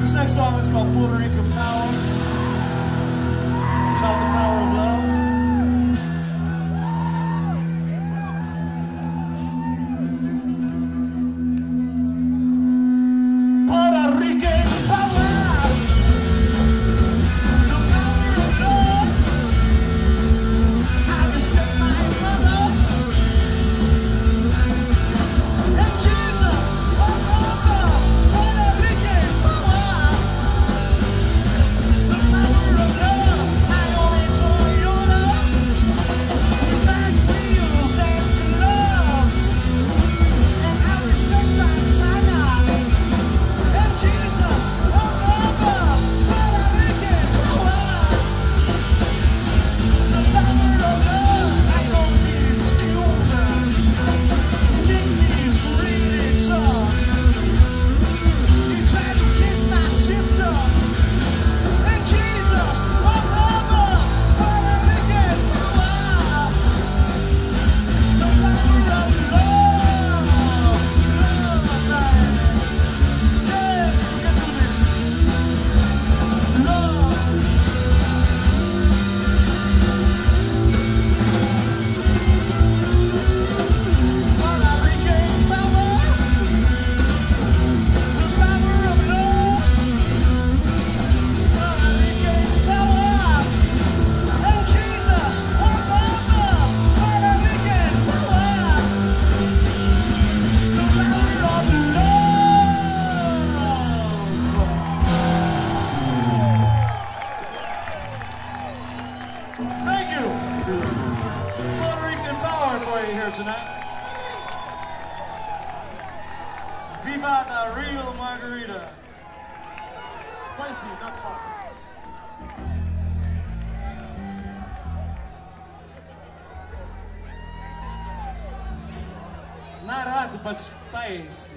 This next song is called Puerto Rican Power. It's about the tonight. Viva the real margarita. Spicy, not hot. Not hot, but spicy.